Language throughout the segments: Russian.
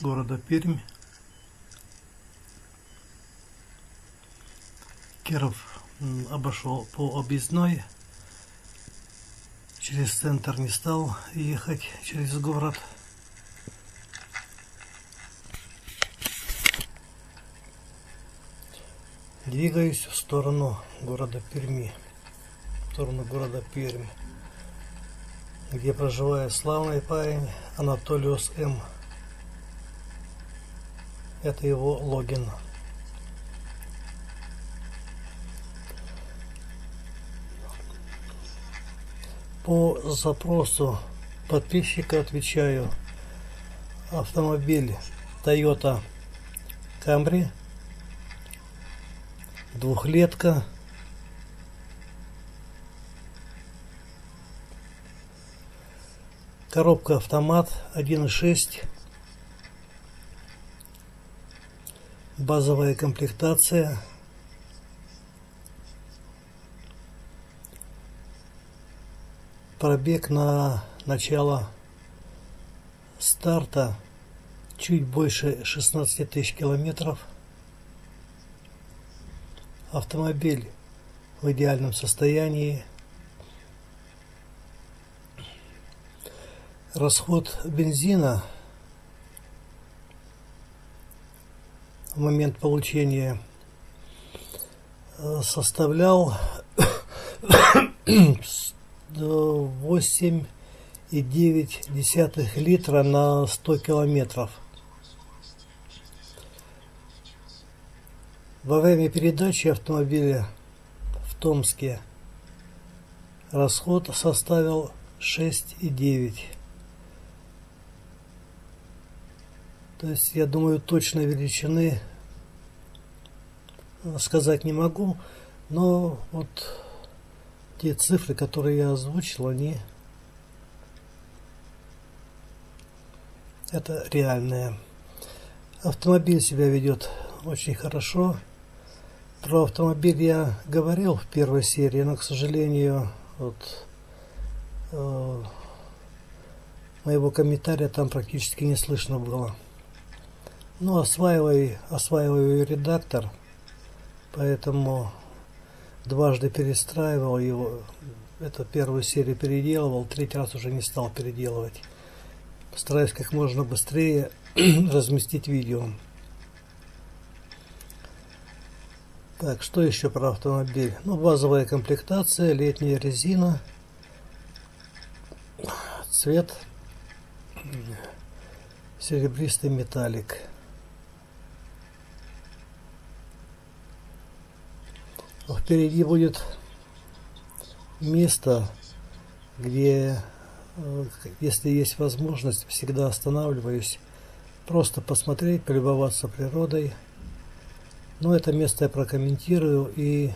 города Пермь. Киров обошел по объездной. Через центр не стал ехать через город. Двигаюсь в сторону города Перми. В сторону города Пермь где проживает славный парень Анатолиус М. Это его логин. По запросу подписчика отвечаю. Автомобиль Toyota Camry. Двухлетка Коробка автомат 1.6. Базовая комплектация. Пробег на начало старта чуть больше 16 тысяч километров. Автомобиль в идеальном состоянии. расход бензина в момент получения э, составлял 8,9 литра на 100 километров. Во время передачи автомобиля в Томске расход составил 6,9 То есть, я думаю, точной величины сказать не могу, но вот те цифры, которые я озвучил, они это реальные. Автомобиль себя ведет очень хорошо. Про автомобиль я говорил в первой серии, но, к сожалению, вот, э, моего комментария там практически не слышно было. Ну, осваиваю, осваиваю редактор, поэтому дважды перестраивал его. Это первую серию переделывал, третий раз уже не стал переделывать. Стараюсь как можно быстрее разместить видео. Так, что еще про автомобиль? Ну, базовая комплектация, летняя резина, цвет серебристый металлик. Впереди будет место, где, э, если есть возможность, всегда останавливаюсь, просто посмотреть, полюбоваться природой. Но это место я прокомментирую и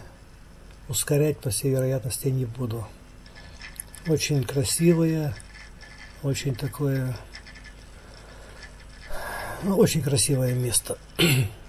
ускорять, по всей вероятности, не буду. Очень красивое, очень такое, ну, очень красивое место.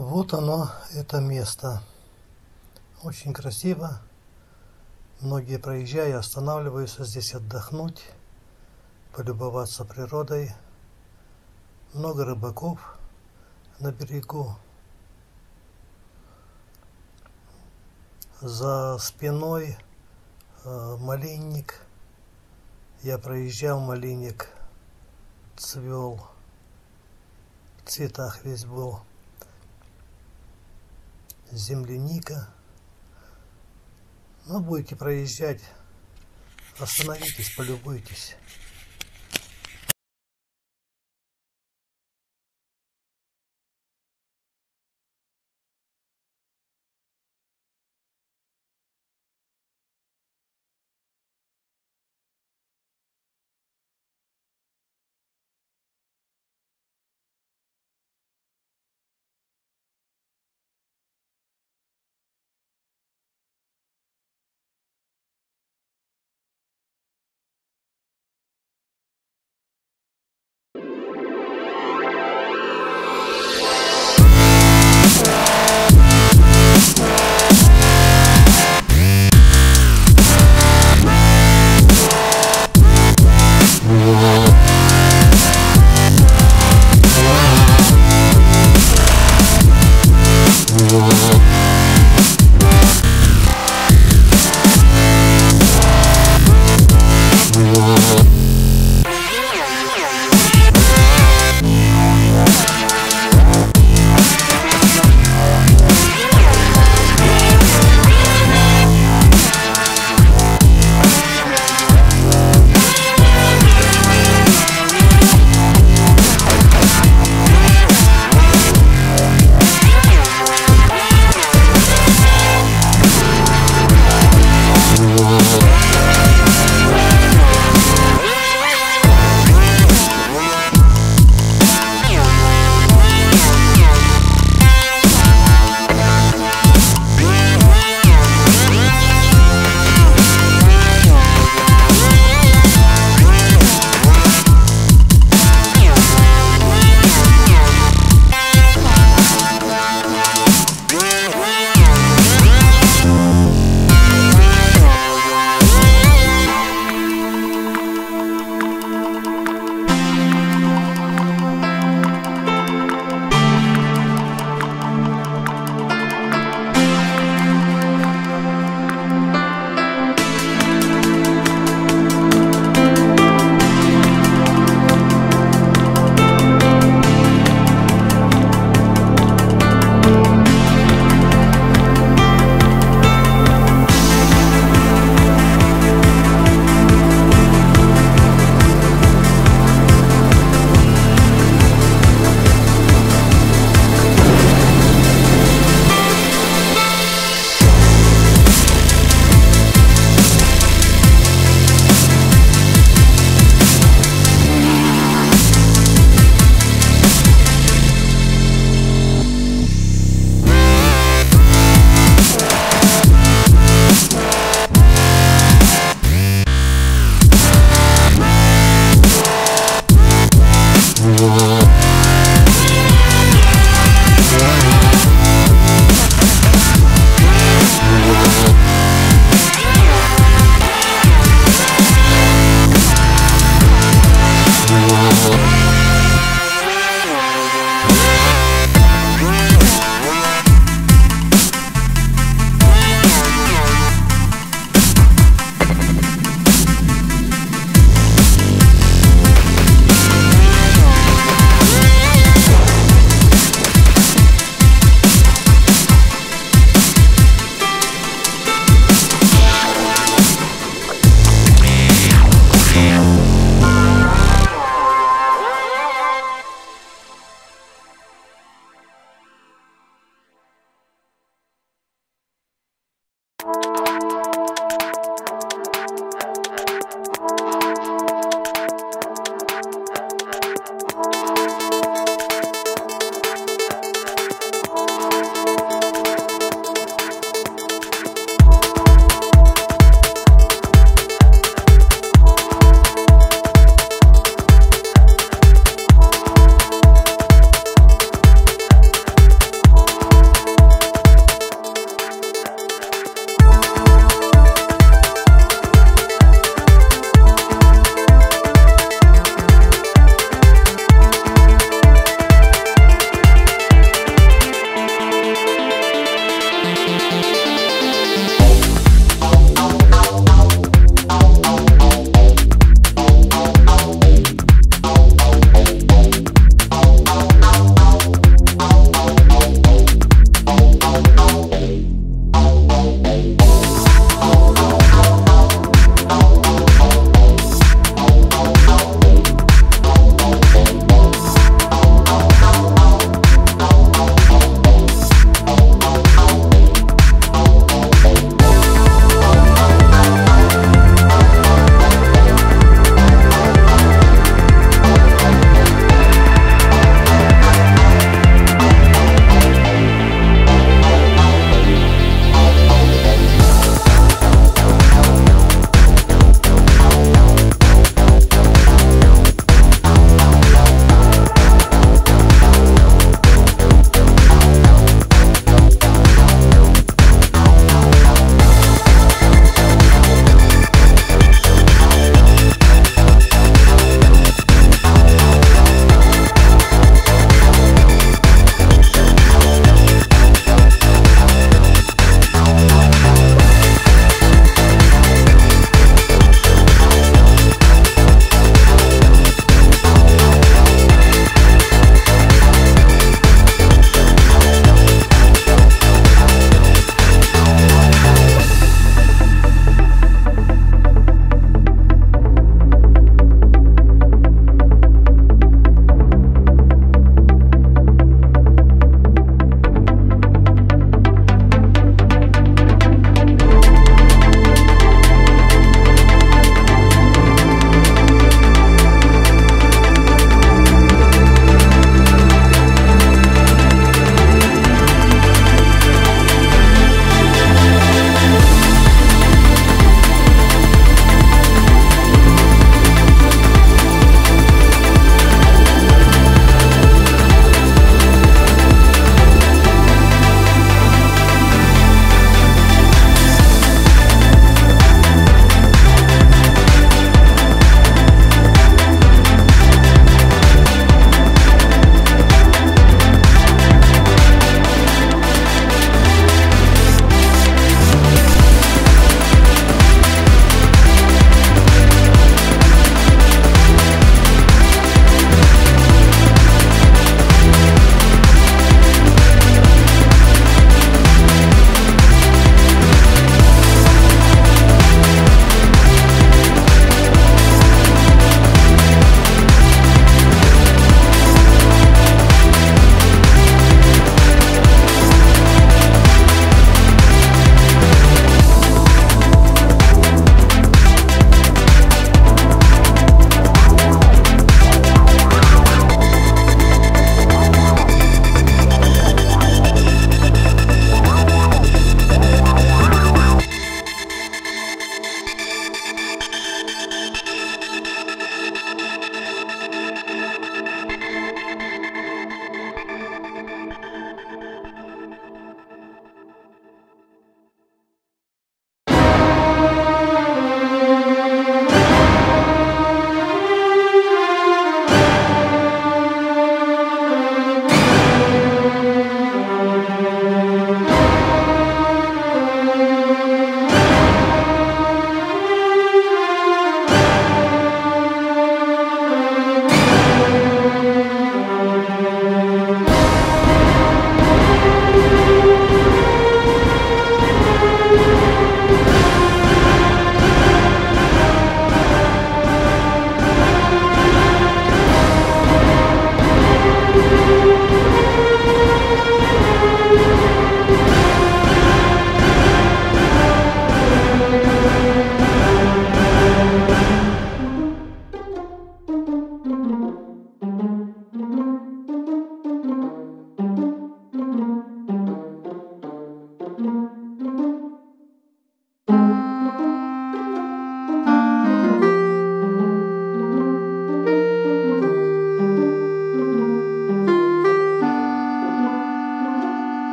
вот оно, это место. Очень красиво. Многие проезжая останавливаются здесь отдохнуть, полюбоваться природой. Много рыбаков на берегу. За спиной э, малинник. Я проезжал, малинник цвел. В цветах весь был земляника. Ну, будете проезжать, остановитесь, полюбуйтесь.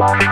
Bye.